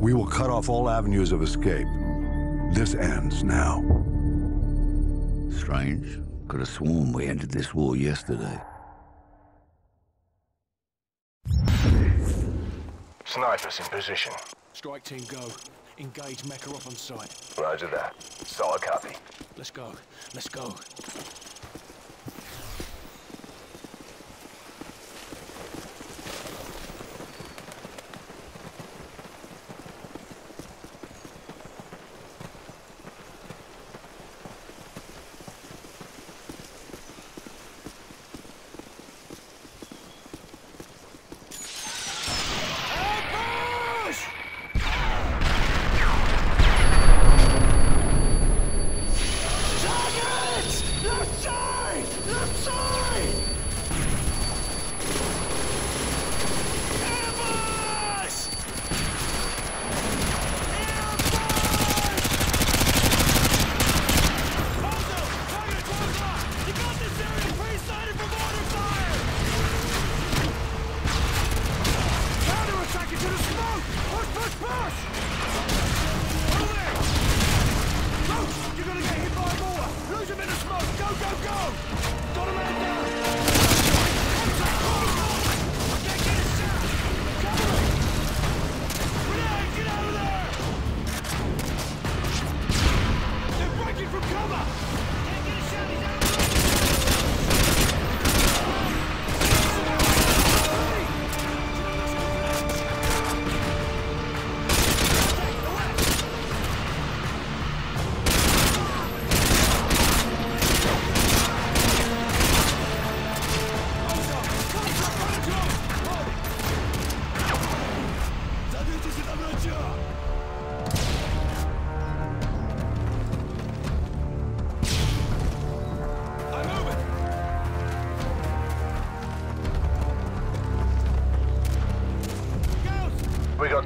We will cut off all avenues of escape. This ends now. Strange. Could have sworn we ended this war yesterday. Snipers in position. Strike team go. Engage Makarov on sight. Roger that. Solid copy. Let's go. Let's go.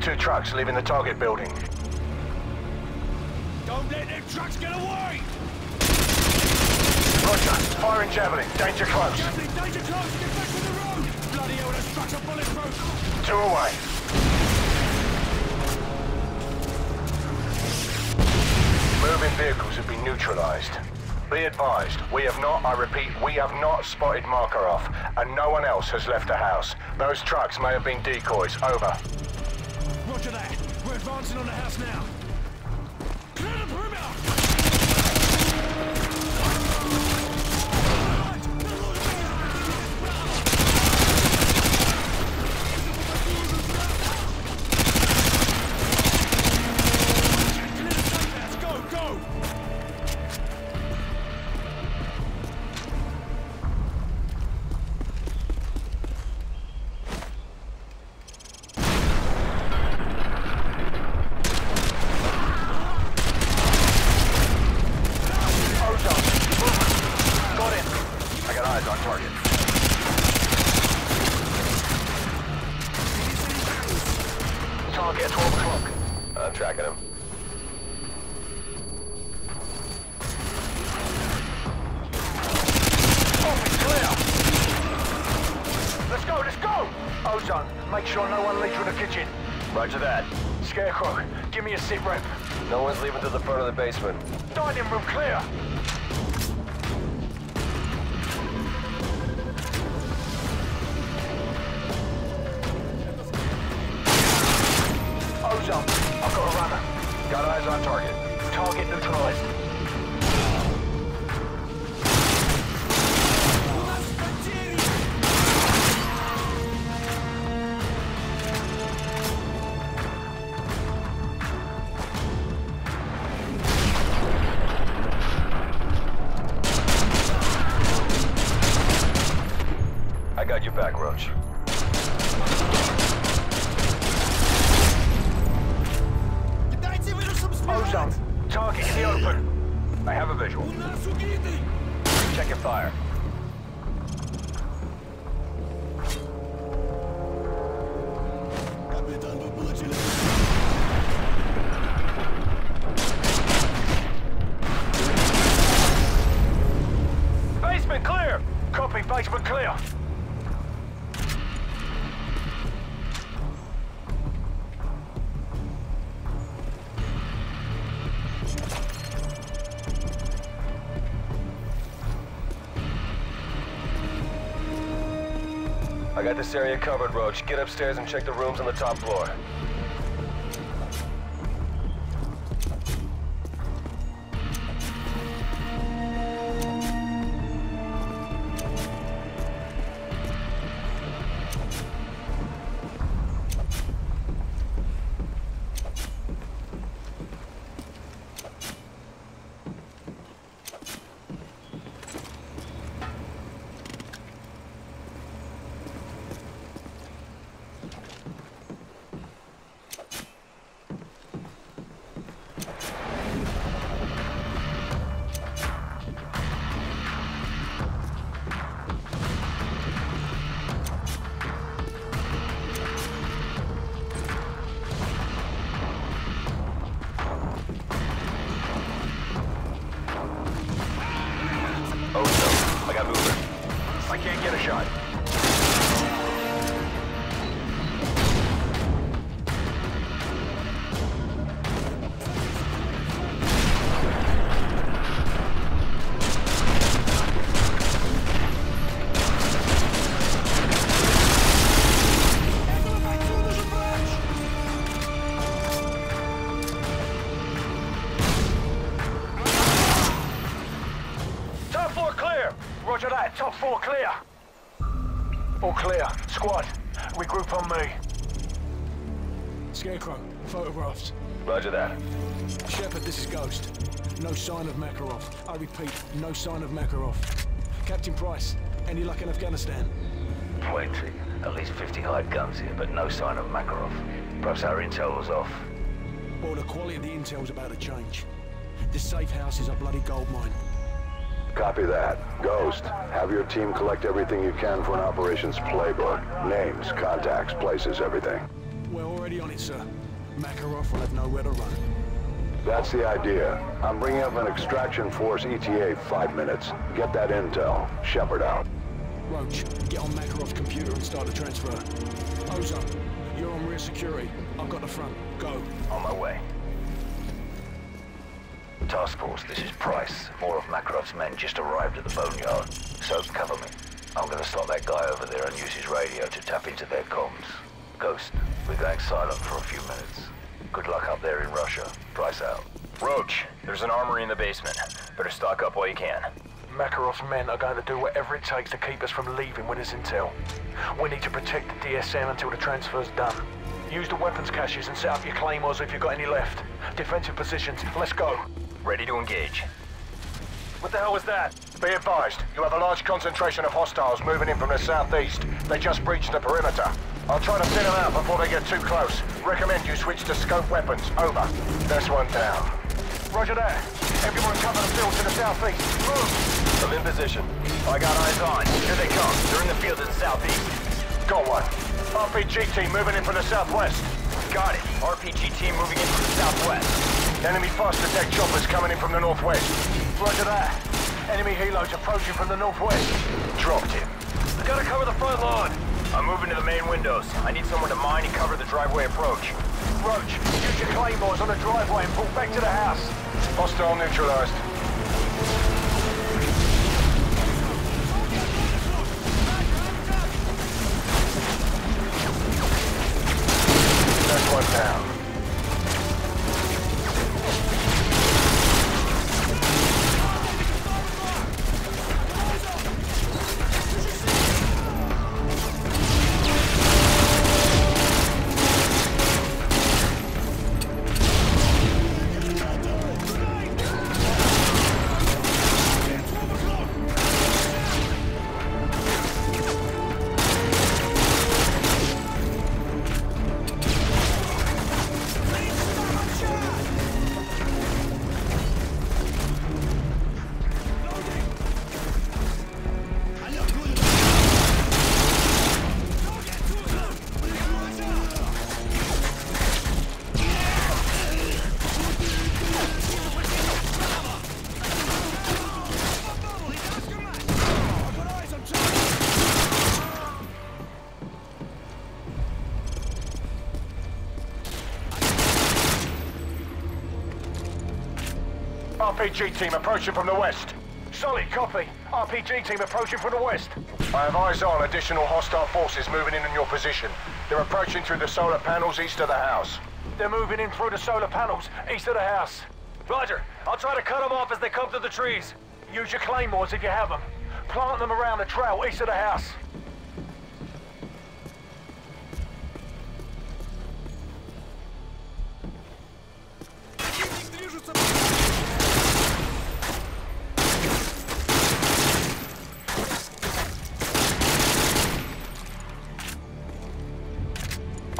Two trucks leaving the target building. Don't let them trucks get away! Roger. Firing javelin. Danger close. Captain, danger close! Get back to the road! Bloody hell, those trucks are bulletproof! Two away. Moving vehicles have been neutralized. Be advised, we have not, I repeat, we have not spotted Makarov, and no one else has left the house. Those trucks may have been decoys. Over. Roger that. We're advancing on the house now. I eyes on target. Target at 12 o'clock. I'm tracking him. Oh, it's clear. Let's go, let's go! Ozone, make sure no one leaves from the kitchen. Roger that. Scarecrow, give me a sit rep. No one's leaving to the front of the basement. Dining room clear. Target. Target neutralized. Check your fire. I got this area covered, Roach. Get upstairs and check the rooms on the top floor. Get a shot. Me. Scarecrow, photographs. Roger that. Shepard, this is Ghost. No sign of Makarov. I repeat, no sign of Makarov. Captain Price, any luck in Afghanistan? Plenty. At least 50 hired guns here, but no sign of Makarov. Perhaps our intel was off. Well, the quality of the intel intel's about to change. This safe house is a bloody gold mine. Copy that. Ghost, have your team collect everything you can for an operations playbook. Names, contacts, places, everything. We're already on it, sir. Makarov will have nowhere to run. That's the idea. I'm bringing up an extraction force ETA five minutes. Get that intel. Shepard out. Roach, get on Makarov's computer and start the transfer. Ozone, you're on rear security. I've got the front. Go. On my way. Task Force, this is Price. More of Makarov's men just arrived at the boneyard. So cover me. I'm gonna stop that guy over there and use his radio to tap into their comms. Ghost, we're going silent for a few minutes. Good luck up there in Russia. Price out. Roach, there's an armory in the basement. Better stock up while you can. Makarov's men are going to do whatever it takes to keep us from leaving with this intel. We need to protect the DSM until the transfer's done. Use the weapons caches and set up your claymores if you've got any left. Defensive positions, let's go. Ready to engage. What the hell was that? Be advised, you have a large concentration of hostiles moving in from the southeast. They just breached the perimeter. I'll try to thin them out before they get too close. Recommend you switch to scope weapons. Over. That's one down. Roger that. Everyone cover the field to the southeast. Move! I'm in position. I got eyes on. Here they come. They're in the field to the southeast. Got one. RPG team moving in from the southwest. Got it. RPG team moving in from the southwest. Enemy fast-attack choppers coming in from the northwest. Roger that. Enemy helos approaching from the northwest. Dropped him. We gotta cover the front lawn. I'm moving to the main windows. I need someone to mine and cover the driveway approach. Roach, use your claymores on the driveway and pull back to the house. Hostile neutralized. That's one down. RPG team approaching from the west. Solid copy. RPG team approaching from the west. I have eyes on additional hostile forces moving in on your position. They're approaching through the solar panels east of the house. They're moving in through the solar panels, east of the house. Roger. I'll try to cut them off as they come through the trees. Use your claymores if you have them. Plant them around the trail east of the house.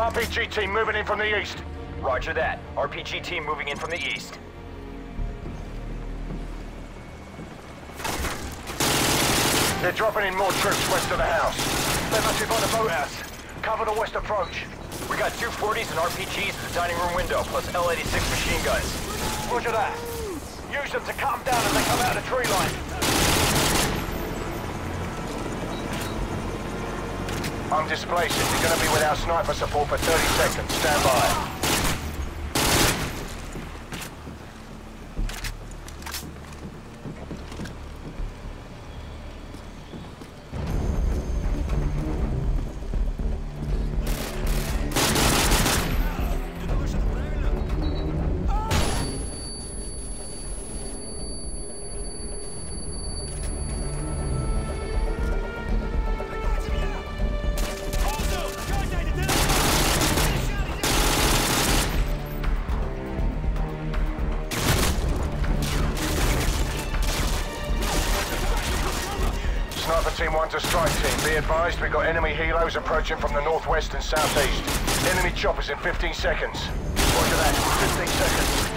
RPG team moving in from the east. Roger that. RPG team moving in from the east. They're dropping in more troops west of the house. They must be by the boathouse. Cover the west approach. We got two 40s and RPGs at the dining room window, plus L-86 machine guns. Roger that. Use them to calm down as they come out of the tree line. I'm displacing. You're going to be without sniper support for 30 seconds. Stand by. Team 1 to Strike Team. Be advised, we've got enemy helos approaching from the northwest and southeast. Enemy choppers in 15 seconds. Roger that. 15 seconds.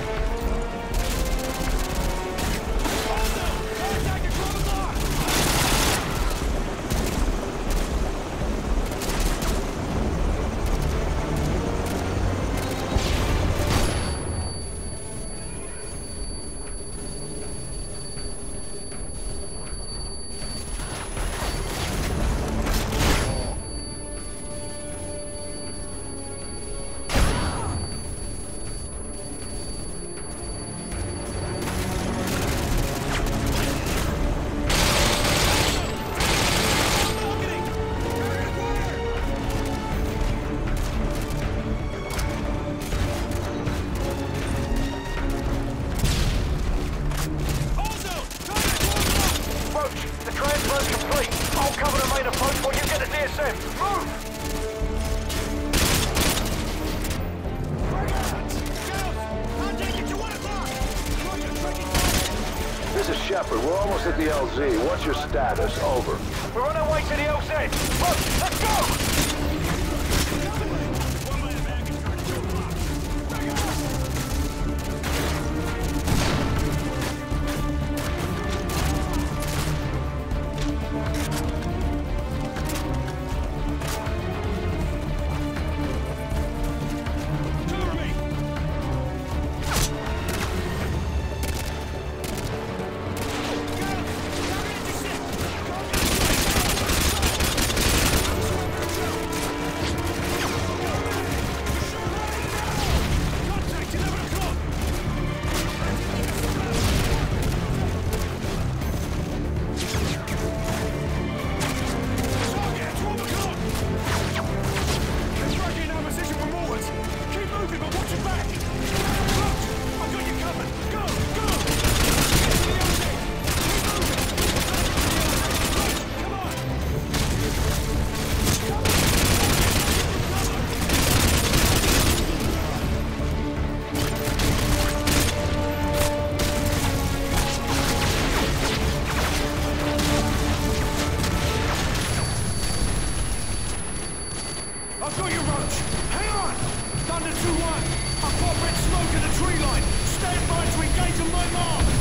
Approach while you get the DSM. Move! This is Shepard. We're almost at the LZ. What's your status? Over. We're on our way to the LZ. Look, let's go! To engage on my mark.